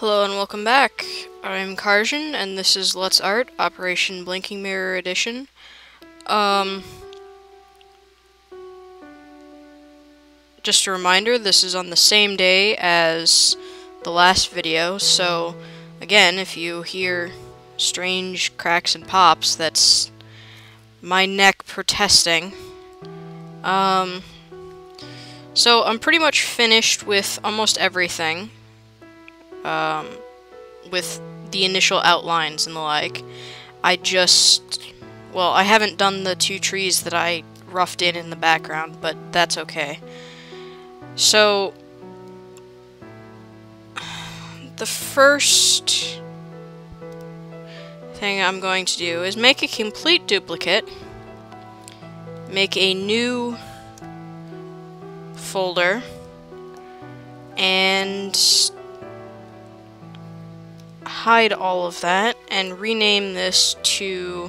Hello and welcome back. I'm Karjan and this is Let's Art Operation Blinking Mirror Edition. Um just a reminder, this is on the same day as the last video, so again, if you hear strange cracks and pops, that's my neck protesting. Um so I'm pretty much finished with almost everything um, with the initial outlines and the like. I just, well, I haven't done the two trees that I roughed in in the background, but that's okay. So, the first thing I'm going to do is make a complete duplicate, make a new folder, and hide all of that and rename this to,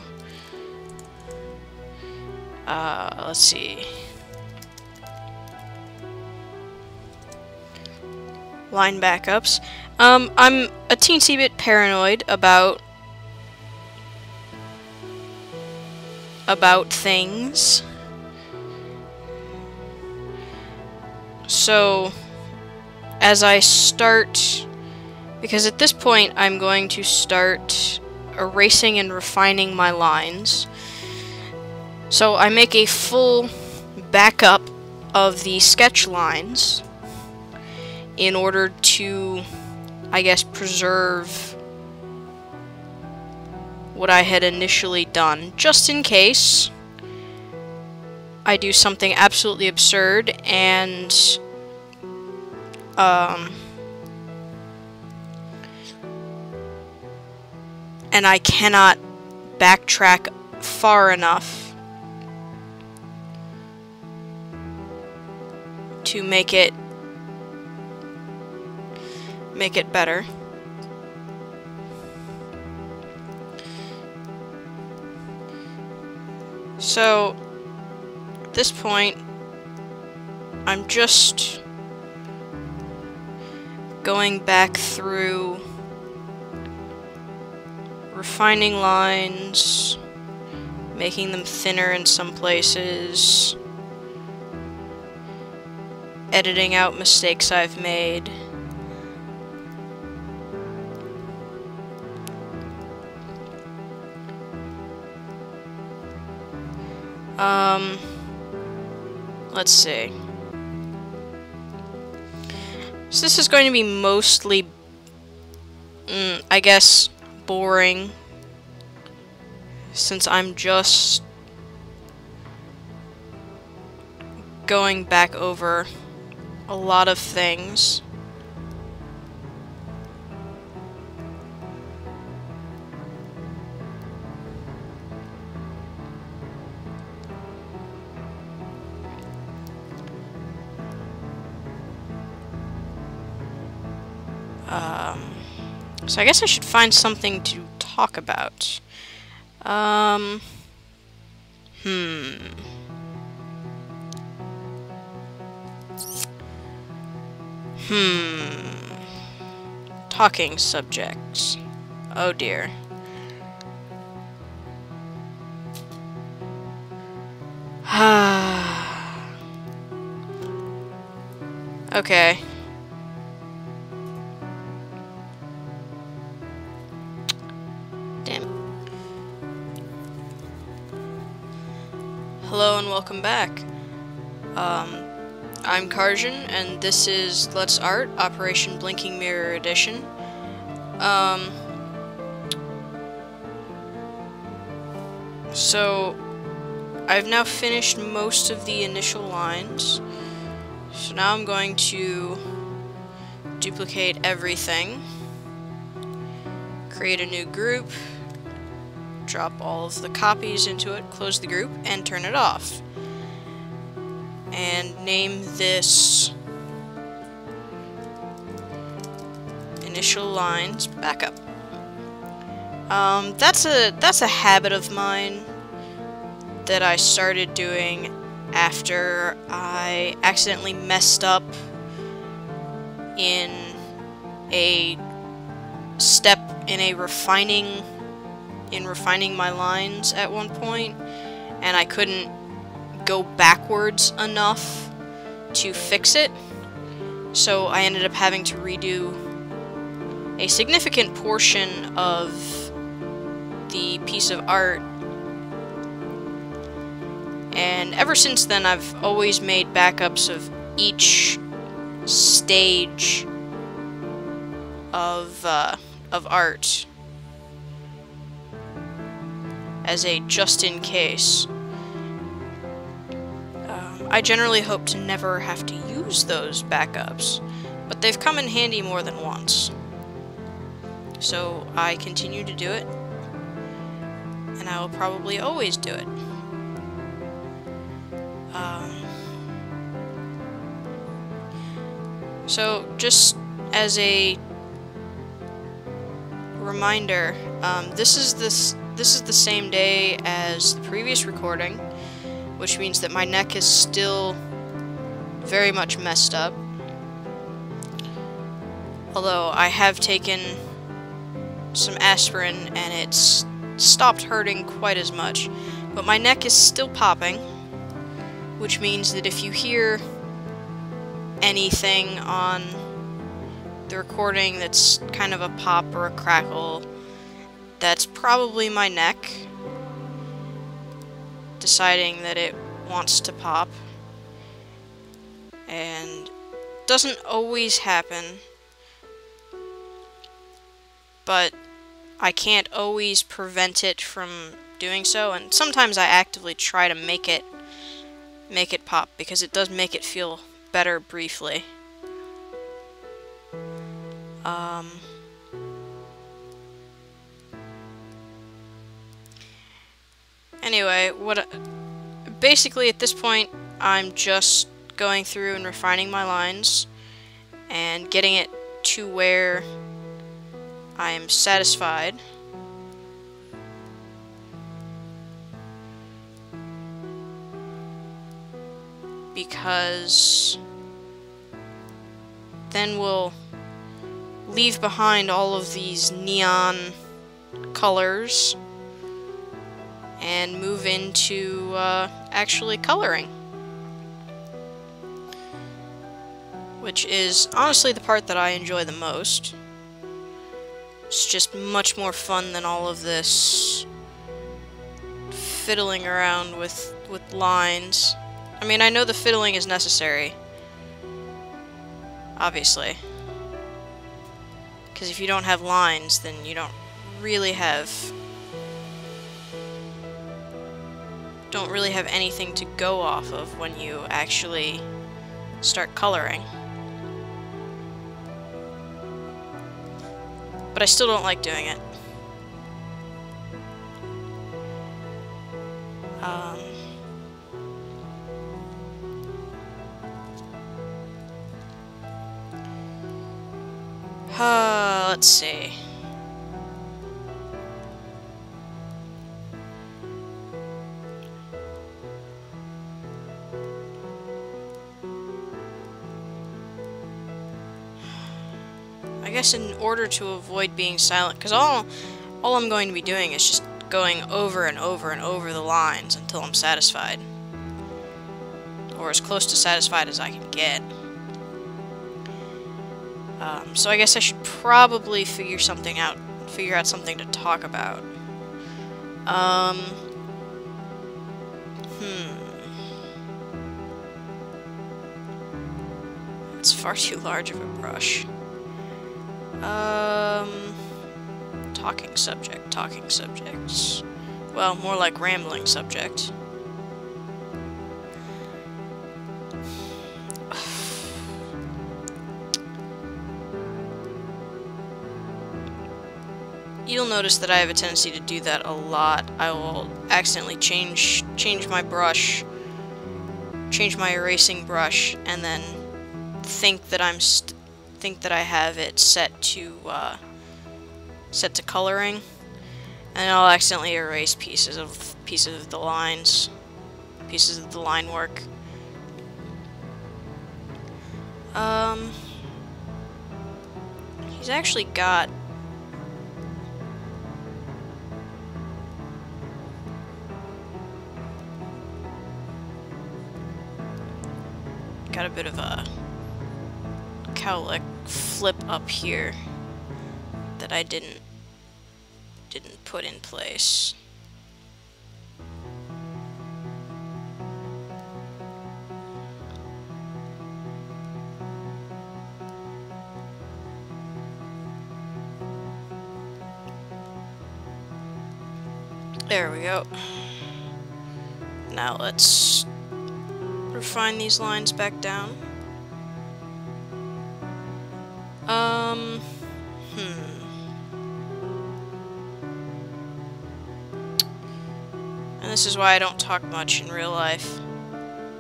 uh, let's see, line backups. Um, I'm a teensy bit paranoid about about things. So, as I start because at this point, I'm going to start erasing and refining my lines. So I make a full backup of the sketch lines in order to, I guess, preserve what I had initially done, just in case I do something absolutely absurd and um, and I cannot backtrack far enough to make it make it better. So, at this point, I'm just going back through refining lines, making them thinner in some places, editing out mistakes I've made. Um, let's see. So this is going to be mostly, mm, I guess, boring since I'm just going back over a lot of things. So I guess I should find something to talk about. Um, hmm. Hmm. Talking subjects. Oh dear. okay. Welcome back. Um, I'm Karjan, and this is Let's Art, Operation Blinking Mirror Edition. Um, so, I've now finished most of the initial lines, so now I'm going to duplicate everything, create a new group, drop all of the copies into it, close the group, and turn it off. And name this initial lines backup. Um, that's a that's a habit of mine that I started doing after I accidentally messed up in a step in a refining in refining my lines at one point and I couldn't go backwards enough to fix it so I ended up having to redo a significant portion of the piece of art and ever since then I've always made backups of each stage of uh, of art as a just in case. Um, I generally hope to never have to use those backups, but they've come in handy more than once. So I continue to do it, and I will probably always do it. Um, so just as a reminder, um, this is this this is the same day as the previous recording, which means that my neck is still very much messed up. Although I have taken some aspirin and it's stopped hurting quite as much, but my neck is still popping, which means that if you hear anything on the recording that's kind of a pop or a crackle, that's probably my neck deciding that it wants to pop. And doesn't always happen, but I can't always prevent it from doing so, and sometimes I actively try to make it make it pop because it does make it feel better briefly. Um, anyway, what basically at this point I'm just going through and refining my lines and getting it to where I am satisfied. Because then we'll leave behind all of these neon colors and move into uh, actually coloring. Which is honestly the part that I enjoy the most. It's just much more fun than all of this fiddling around with, with lines. I mean, I know the fiddling is necessary. Obviously. Because if you don't have lines, then you don't really have... Don't really have anything to go off of when you actually start coloring. But I still don't like doing it. Um... Uh, let's see. In order to avoid being silent, because all, all I'm going to be doing is just going over and over and over the lines until I'm satisfied. Or as close to satisfied as I can get. Um, so I guess I should probably figure something out, figure out something to talk about. Um, hmm. It's far too large of a brush. Um, talking subject, talking subjects. Well, more like rambling subject. you'll notice that I have a tendency to do that a lot. I will accidentally change change my brush, change my erasing brush, and then think that I'm think that I have it set to uh, set to coloring, and I'll accidentally erase pieces of pieces of the lines, pieces of the line work. Um, he's actually got got a bit of a cowlick flip up here that I didn't didn't put in place. There we go. Now let's refine these lines back down. Um, hmm. And this is why I don't talk much in real life.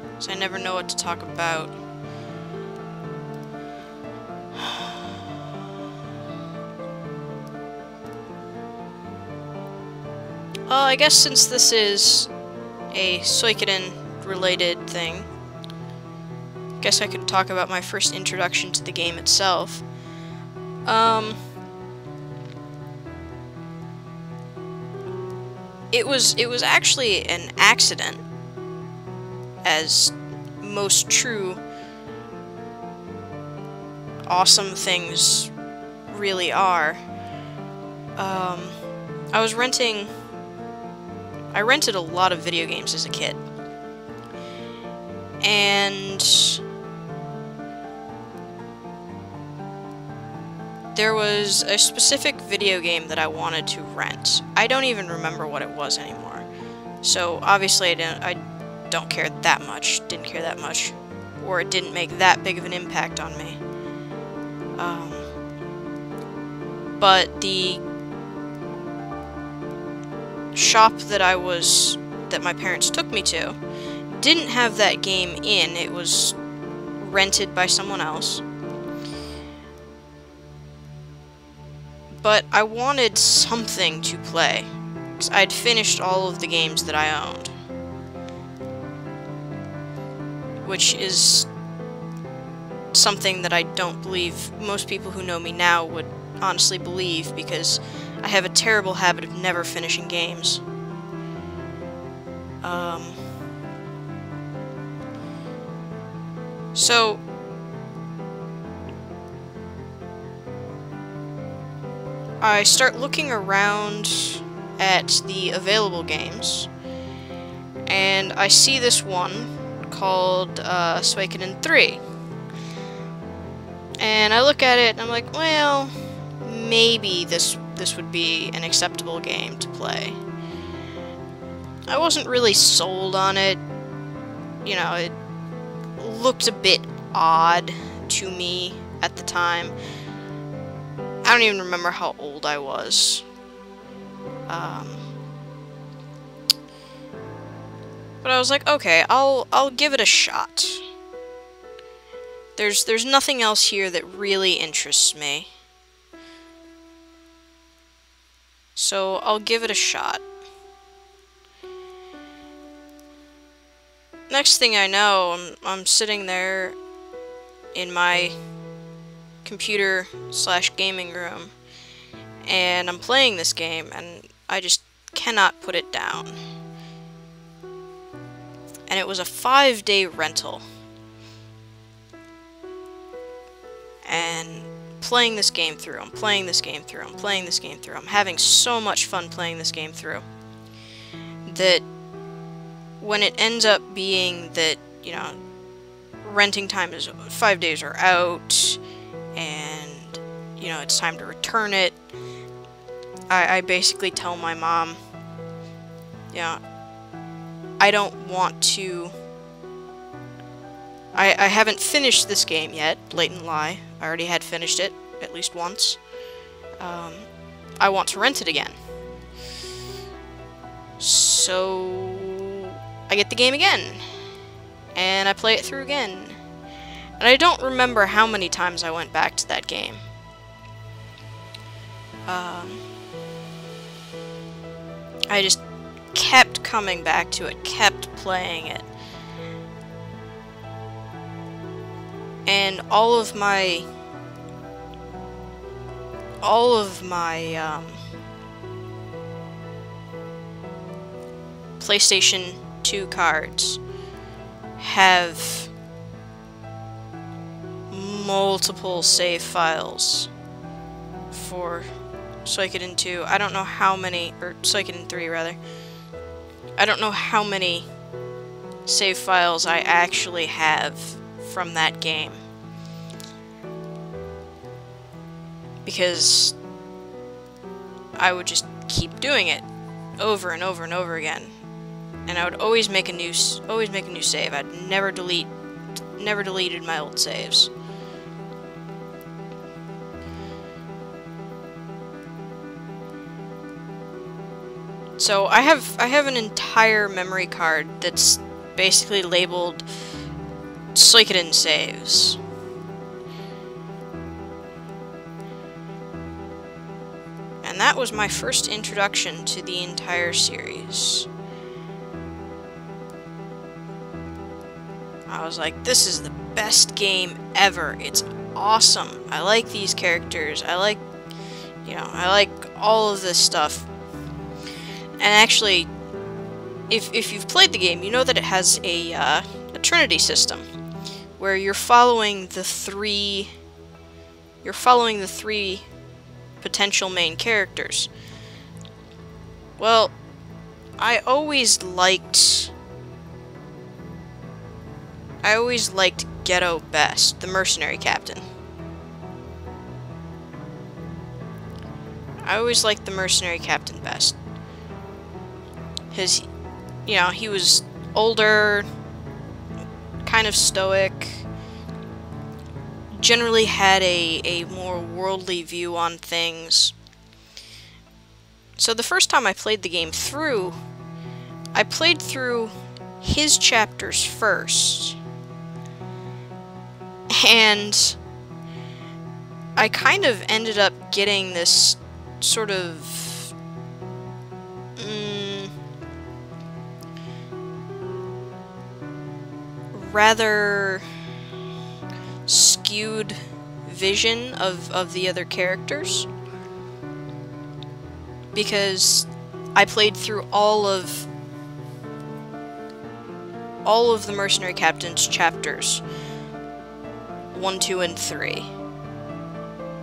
Because I never know what to talk about. Well, I guess since this is a Suikoden related thing, I guess I could talk about my first introduction to the game itself. Um, it was it was actually an accident, as most true awesome things really are. Um, I was renting I rented a lot of video games as a kid. And there was a specific video game that I wanted to rent. I don't even remember what it was anymore. So obviously I don't, I don't care that much, didn't care that much, or it didn't make that big of an impact on me. Um, but the shop that I was that my parents took me to didn't have that game in. It was rented by someone else. But I wanted something to play. I'd finished all of the games that I owned. Which is something that I don't believe most people who know me now would honestly believe because I have a terrible habit of never finishing games. Um, so, I start looking around at the available games, and I see this one called uh, Suikoden 3. And I look at it and I'm like, well, maybe this this would be an acceptable game to play. I wasn't really sold on it. You know, it looked a bit odd to me at the time. I don't even remember how old I was. Um, but I was like, okay, I'll I'll give it a shot. There's there's nothing else here that really interests me. So I'll give it a shot. Next thing I know, I'm, I'm sitting there in my computer slash gaming room and I'm playing this game and I just cannot put it down. And it was a five day rental. And playing this game through, I'm playing this game through, I'm playing this game through. I'm having so much fun playing this game through. That when it ends up being that, you know, renting time is five days are out, and, you know, it's time to return it, I, I basically tell my mom, yeah, I don't want to... I, I haven't finished this game yet, blatant lie. I already had finished it, at least once. Um, I want to rent it again. So... I get the game again. And I play it through again. And I don't remember how many times I went back to that game. Um, I just kept coming back to it, kept playing it. and all of my all of my um, PlayStation 2 cards have multiple save files for Suikoden 2. I don't know how many, or Suikoden 3 rather. I don't know how many save files I actually have from that game. Because I would just keep doing it over and over and over again. And I would always make a new always make a new save. I'd never delete never deleted my old saves. So I have I have an entire memory card that's basically labeled Suikoden saves. And that was my first introduction to the entire series. I was like, this is the best game ever. It's awesome. I like these characters. I like, you know, I like all of this stuff. And actually, if, if you've played the game, you know that it has a, uh, a Trinity system, where you're following the three, you're following the three potential main characters. Well, I always liked, I always liked Geddoe best, the mercenary captain. I always liked the mercenary captain best his, you know, he was older, kind of stoic, generally had a, a more worldly view on things. So the first time I played the game through, I played through his chapters first. And I kind of ended up getting this sort of rather skewed vision of, of the other characters. Because I played through all of all of the Mercenary Captain's chapters. 1, 2, and 3.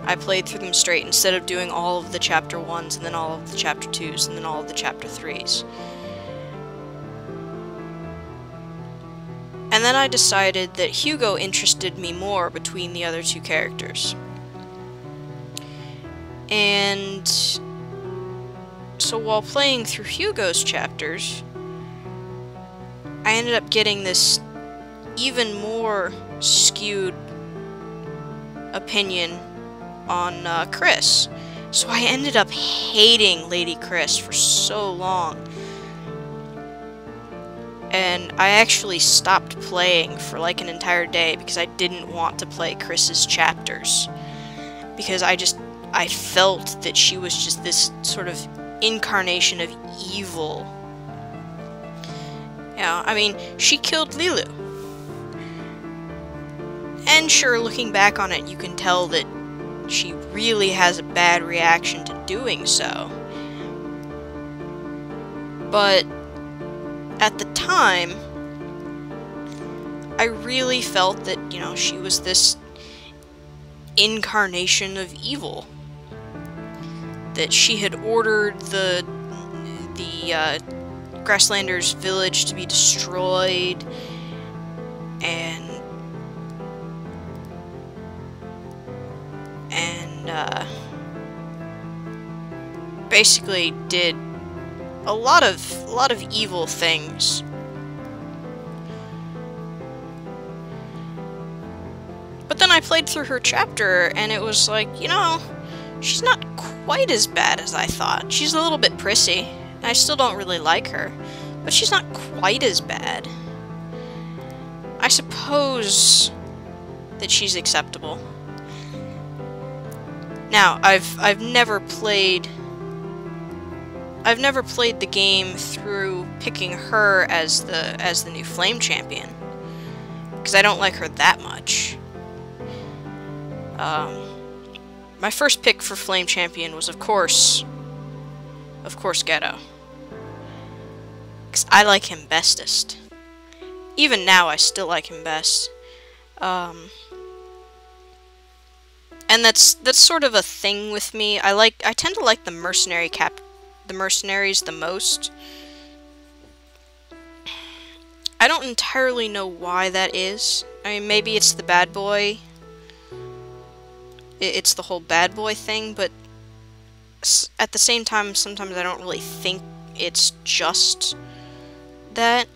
I played through them straight instead of doing all of the chapter 1s and then all of the chapter 2s and then all of the chapter 3s. And then I decided that Hugo interested me more between the other two characters. And so while playing through Hugo's chapters, I ended up getting this even more skewed opinion on uh, Chris. So I ended up hating Lady Chris for so long and I actually stopped playing for like an entire day because I didn't want to play Chris's chapters. Because I just, I felt that she was just this sort of incarnation of evil. Yeah, I mean, she killed Leeloo. And sure, looking back on it, you can tell that she really has a bad reaction to doing so. But at the time, I really felt that, you know, she was this incarnation of evil. That she had ordered the the uh, Grasslanders village to be destroyed, and and uh, basically did a lot of a lot of evil things. But then I played through her chapter and it was like, you know, she's not quite as bad as I thought. She's a little bit prissy. I still don't really like her, but she's not quite as bad. I suppose that she's acceptable. Now, I've I've never played I've never played the game through picking her as the as the new flame champion because I don't like her that much. Um, my first pick for flame champion was of course, of course, Geddoe. Cause I like him bestest. Even now, I still like him best. Um, and that's that's sort of a thing with me. I like I tend to like the mercenary cap the mercenaries the most. I don't entirely know why that is. I mean, maybe it's the bad boy. It's the whole bad boy thing, but at the same time, sometimes I don't really think it's just that.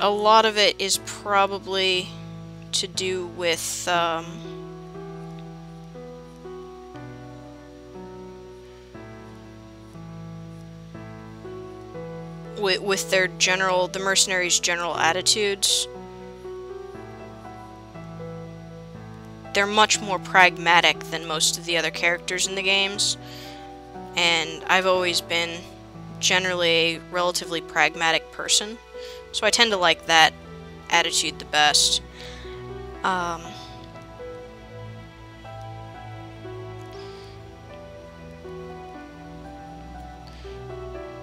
A lot of it is probably to do with, um, with, with their general, the mercenaries' general attitudes. They're much more pragmatic than most of the other characters in the games, and I've always been generally a relatively pragmatic person, so I tend to like that attitude the best. Um,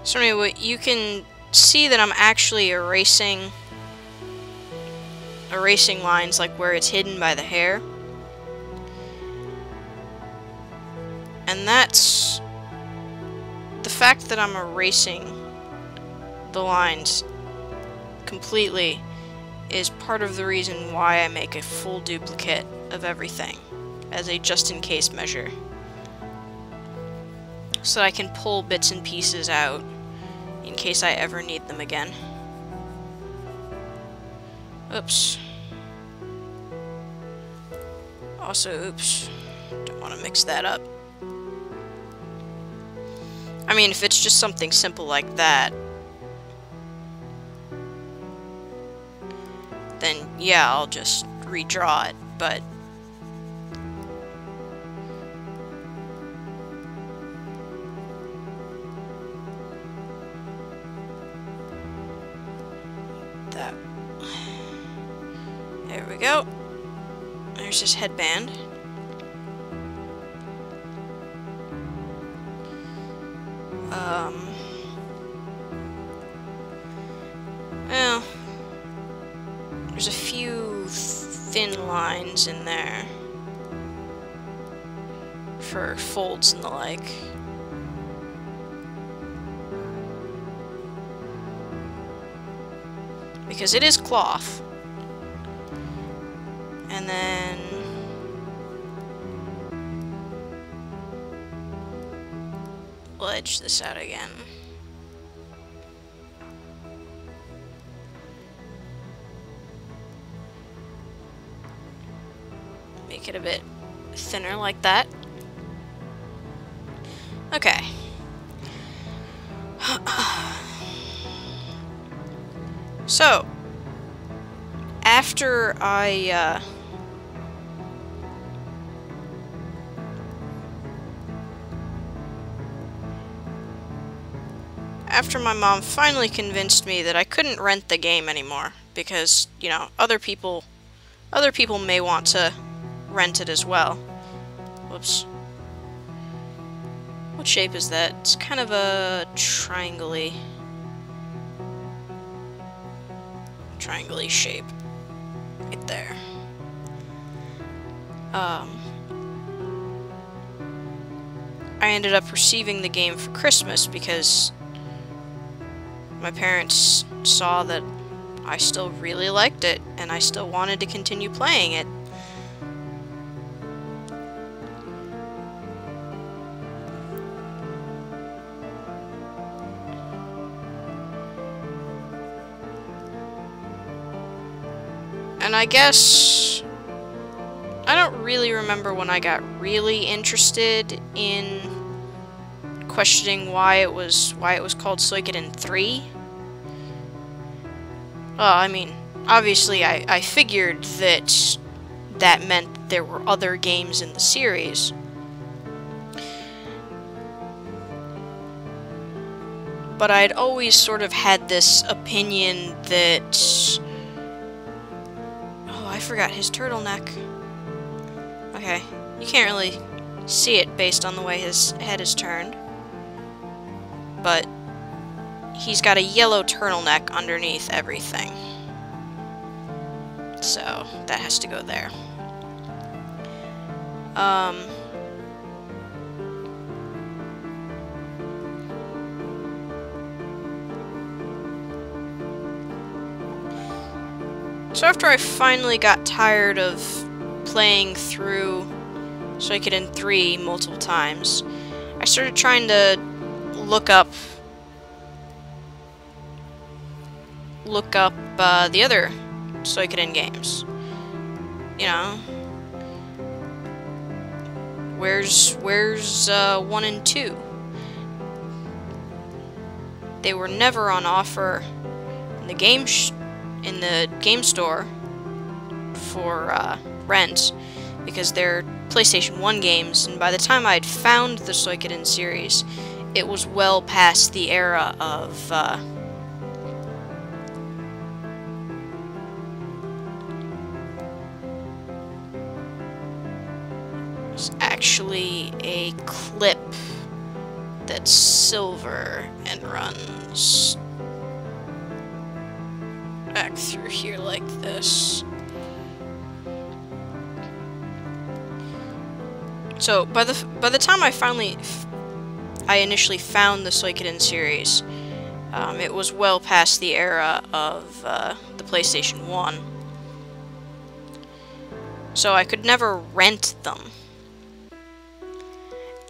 so anyway, you can see that I'm actually erasing erasing lines like where it's hidden by the hair. And that's the fact that I'm erasing the lines completely is part of the reason why I make a full duplicate of everything as a just-in-case measure. So that I can pull bits and pieces out in case I ever need them again. Oops. Also, oops. Don't want to mix that up. I mean, if it's just something simple like that, then yeah, I'll just redraw it, but... we go. There's his headband. Um... Well... There's a few thin lines in there for folds and the like. Because it is cloth. We'll this out again. make it a bit thinner like that. Okay. so, after I, uh, after my mom finally convinced me that I couldn't rent the game anymore because, you know, other people other people may want to rent it as well. Whoops. What shape is that? It's kind of a triangle-y... triangle shape. Right there. Um... I ended up receiving the game for Christmas because my parents saw that I still really liked it and I still wanted to continue playing it. And I guess... I don't really remember when I got really interested in questioning why it was why it was called Suikoden 3. Well, I mean, obviously I, I figured that that meant there were other games in the series. But I'd always sort of had this opinion that Oh, I forgot his turtleneck. Okay, you can't really see it based on the way his head is turned. But he's got a yellow turtleneck underneath everything. So, that has to go there. Um... So after I finally got tired of playing through Suikoden 3 multiple times, I started trying to look up look up uh, the other Suikoden games. You know, where's where's uh, one and two? They were never on offer in the game in the game store for uh, rent because they're PlayStation 1 games, and by the time I'd found the Suikoden series, it was well past the era of uh, actually a clip that's silver and runs back through here like this. So by the by the time I finally I initially found the Suikoden series, um, it was well past the era of uh, the PlayStation 1. So I could never rent them.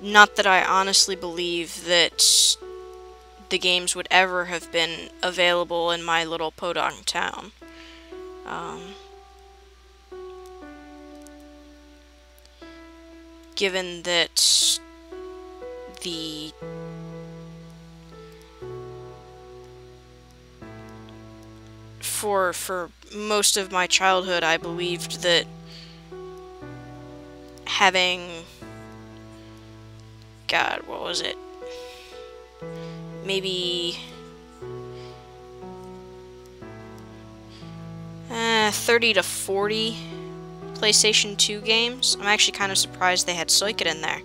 Not that I honestly believe that the games would ever have been available in my little podunk town. Um, given that the for for most of my childhood I believed that having god what was it maybe uh, 30 to 40 PlayStation 2 games. I'm actually kind of surprised they had Suikoden in there,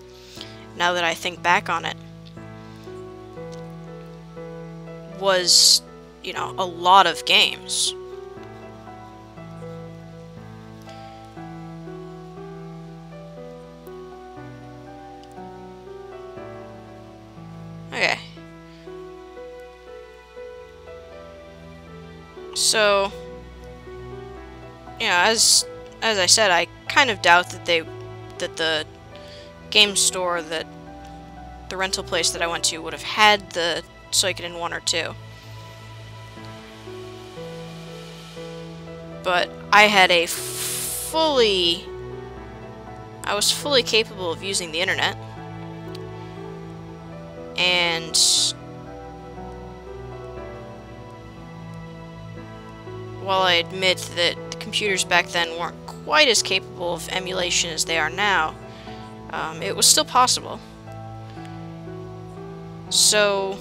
now that I think back on it. Was, you know, a lot of games. Okay. So, you know, as as I said, I kind of doubt that they that the game store that the rental place that I went to would have had the Suikoden 1 or 2. But I had a fully I was fully capable of using the internet. And while I admit that computers back then weren't quite as capable of emulation as they are now, um, it was still possible. So,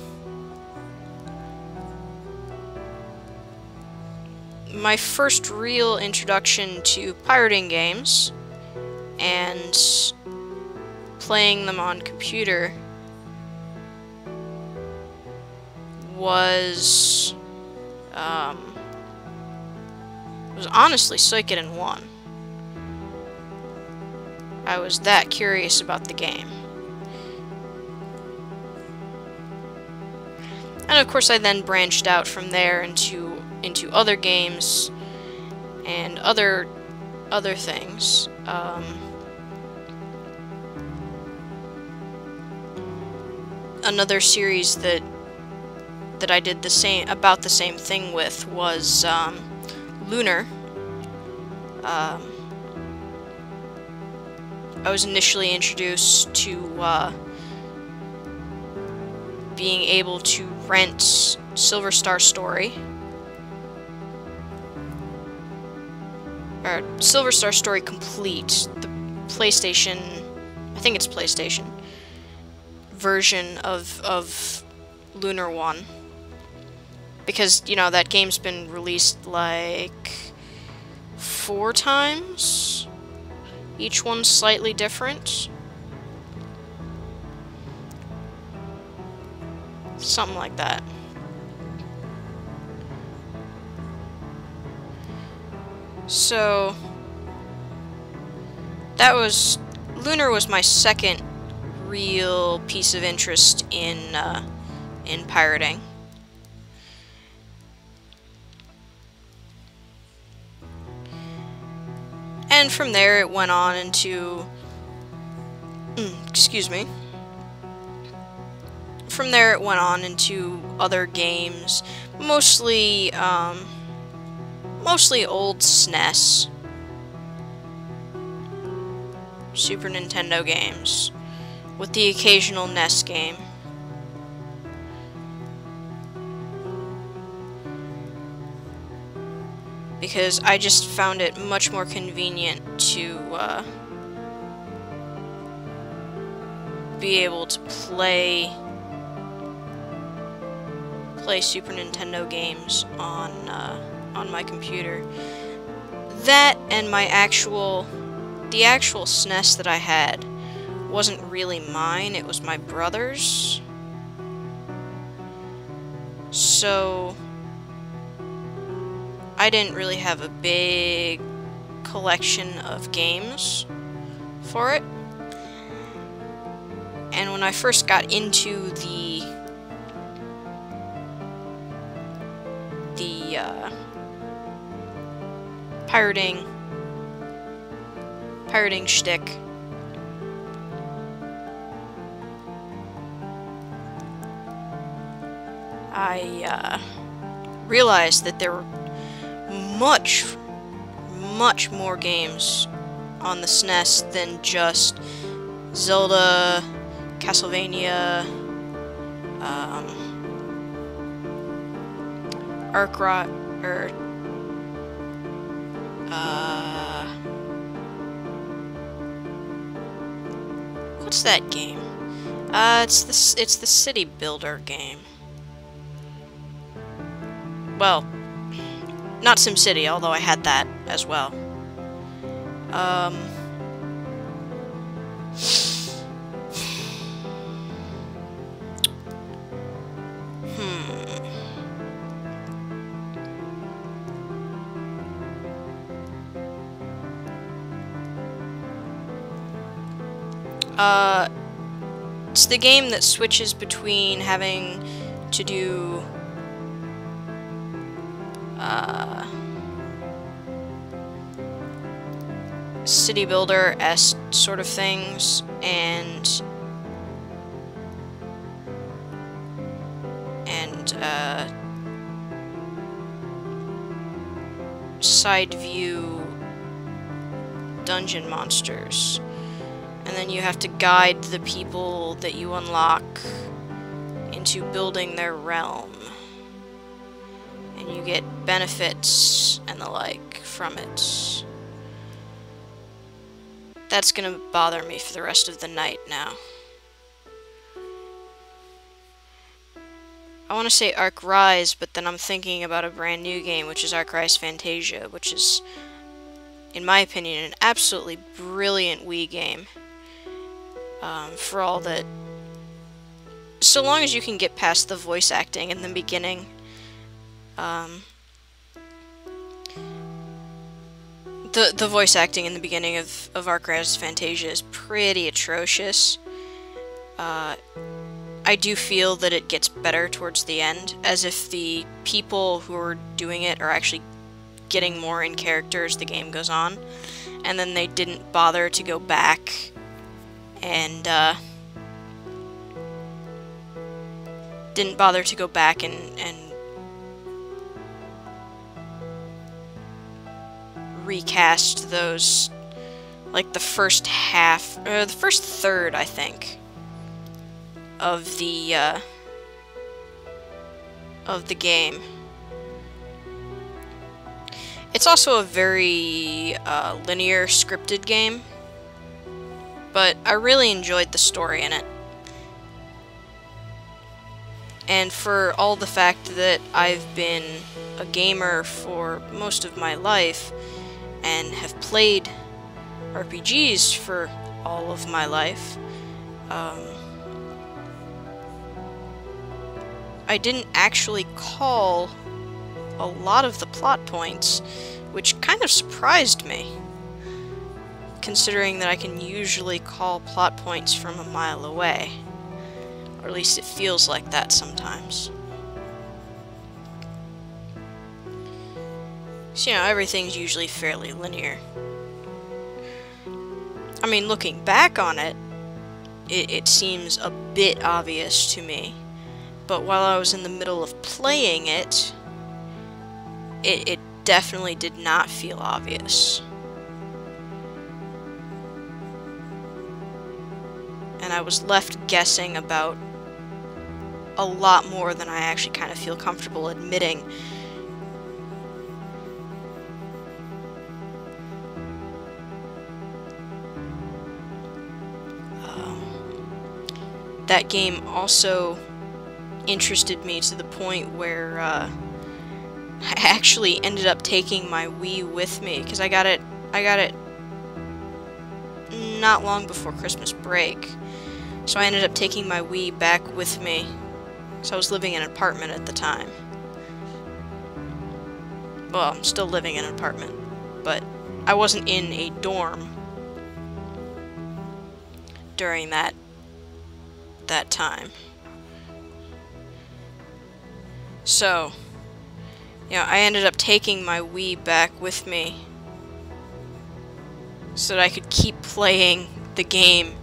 my first real introduction to pirating games and playing them on computer was um, was honestly Suikoden 1. I was that curious about the game. And of course I then branched out from there into into other games and other other things. Um, another series that that I did the same about the same thing with was um, Lunar. Um, I was initially introduced to uh, being able to rent Silver Star Story. Or Silver Star Story Complete, the PlayStation, I think it's PlayStation, version of, of Lunar 1 because you know that game's been released like four times each one slightly different. Something like that. So, that was, Lunar was my second real piece of interest in, uh, in pirating. And from there it went on into mm, excuse me. From there it went on into other games, mostly um, mostly old SNES. Super Nintendo games, with the occasional NES game. Because I just found it much more convenient to uh, be able to play play Super Nintendo games on uh, on my computer. That and my actual the actual SNES that I had wasn't really mine, it was my brother's. So, I didn't really have a big collection of games for it. And when I first got into the the uh, pirating pirating shtick. I uh, realized that there were much, much more games on the SNES than just Zelda, Castlevania, um, Arkrot, or uh, what's that game? Uh, it's the it's the city builder game. Well, not SimCity, although I had that as well. Um. Hmm. Uh, it's the game that switches between having to do city builder s sort of things and and uh, side view dungeon monsters and then you have to guide the people that you unlock into building their realm and you get benefits and the like from it. That's gonna bother me for the rest of the night now. I want to say Ark Rise, but then I'm thinking about a brand new game, which is Arc Rise Fantasia, which is, in my opinion, an absolutely brilliant Wii game. Um, for all that... So long as you can get past the voice acting in the beginning, um, the the voice acting in the beginning of of Rise Fantasia is pretty atrocious. Uh, I do feel that it gets better towards the end, as if the people who are doing it are actually getting more in character as the game goes on, and then they didn't bother to go back and uh, didn't bother to go back and, and recast those, like the first half, or the first third, I think, of the, uh, of the game. It's also a very uh, linear scripted game, but I really enjoyed the story in it. And for all the fact that I've been a gamer for most of my life, and have played RPGs for all of my life. Um, I didn't actually call a lot of the plot points which kind of surprised me, considering that I can usually call plot points from a mile away. Or at least it feels like that sometimes. So, you know, everything's usually fairly linear. I mean, looking back on it, it, it seems a bit obvious to me. But while I was in the middle of playing it, it, it definitely did not feel obvious. And I was left guessing about a lot more than I actually kind of feel comfortable admitting. That game also interested me to the point where uh, I actually ended up taking my Wii with me because I got it. I got it not long before Christmas break, so I ended up taking my Wii back with me. So I was living in an apartment at the time. Well, I'm still living in an apartment, but I wasn't in a dorm during that that time. So, you know, I ended up taking my Wii back with me so that I could keep playing the game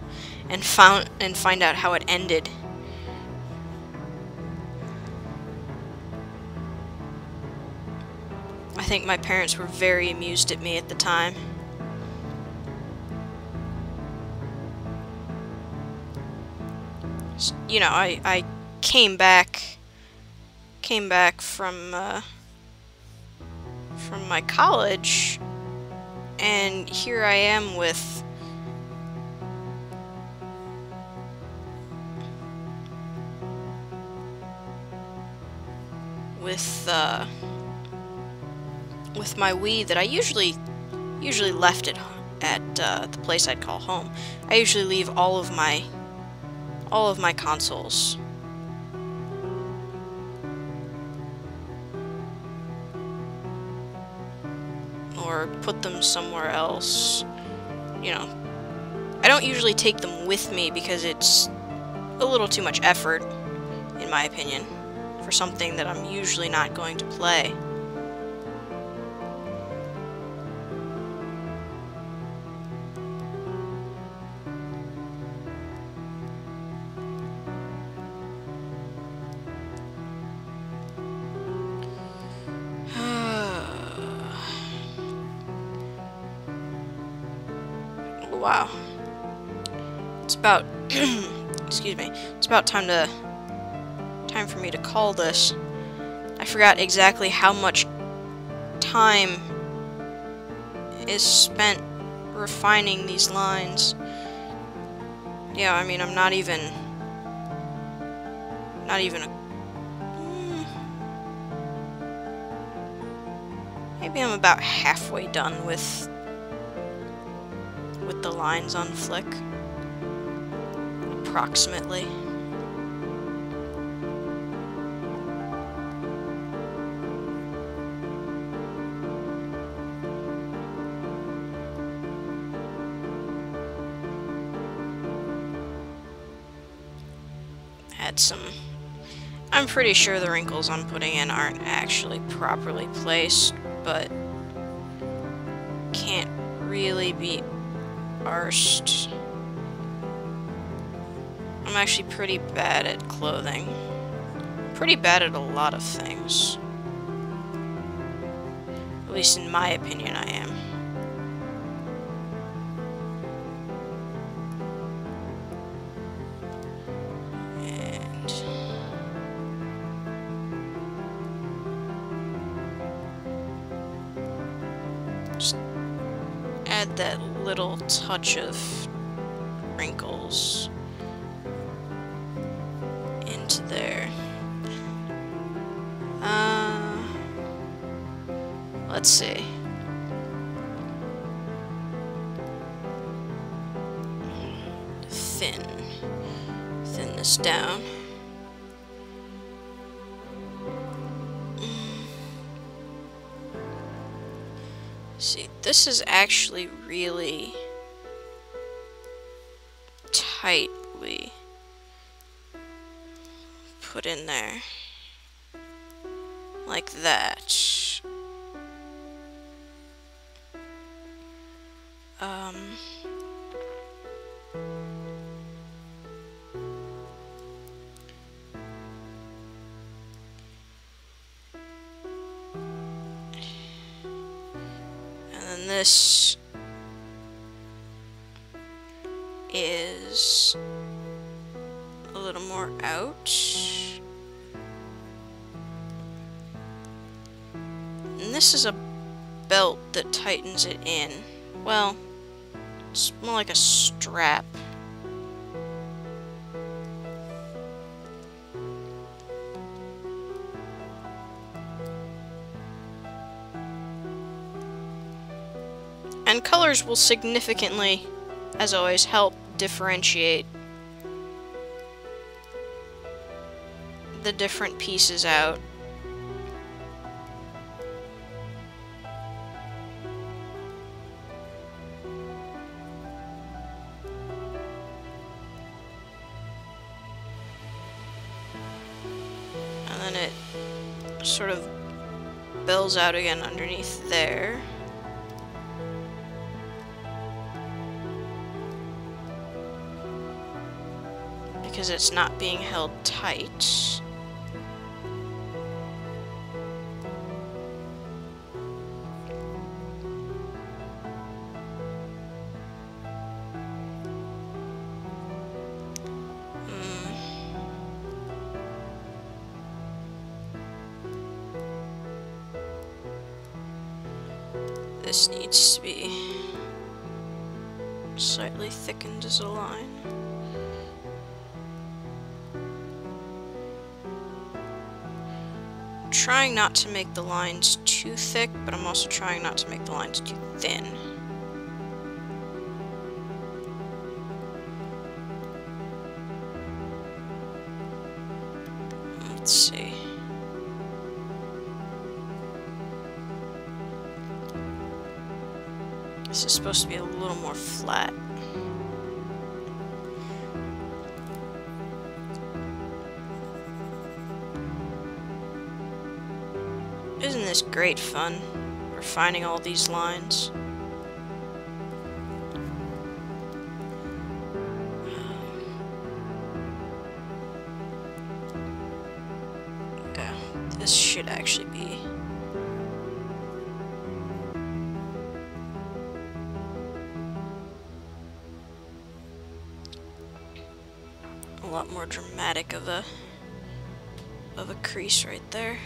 and found and find out how it ended. I think my parents were very amused at me at the time. You know, I, I came back came back from uh, from my college, and here I am with with uh, with my Wii that I usually usually left it at uh, the place I'd call home. I usually leave all of my all of my consoles or put them somewhere else. You know, I don't usually take them with me because it's a little too much effort, in my opinion, for something that I'm usually not going to play. About, excuse me, it's about time to, time for me to call this. I forgot exactly how much time is spent refining these lines. Yeah, I mean, I'm not even, not even a, hmm. maybe I'm about halfway done with with the lines on Flik. Approximately. Add some... I'm pretty sure the wrinkles I'm putting in aren't actually properly placed, but can't really be arsed. I'm actually pretty bad at clothing. Pretty bad at a lot of things. At least in my opinion I am. And... Just add that little touch of this is actually really tightly put in there. Like that. Um... this is a little more out. And this is a belt that tightens it in. Well, it's more like a strap. Colors will significantly, as always, help differentiate the different pieces out. And then it sort of bills out again underneath there. Because it's not being held tight. Hmm. This needs to be slightly thickened as a line. Trying not to make the lines too thick, but I'm also trying not to make the lines too thin. Refining all these lines. Yeah, this should actually be... A lot more dramatic of a of a crease right there.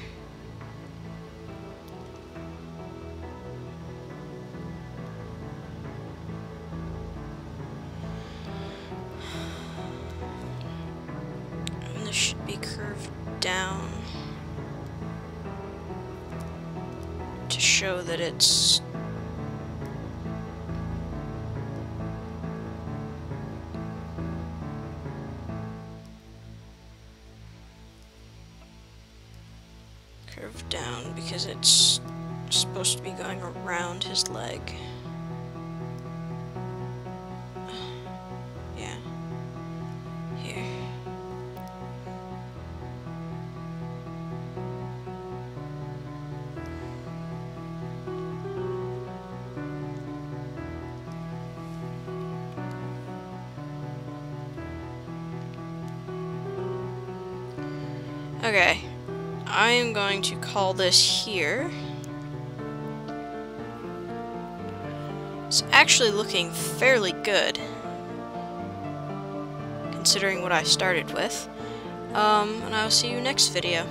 Okay. I am going to call this here. It's actually looking fairly good. Considering what I started with. Um, and I'll see you next video.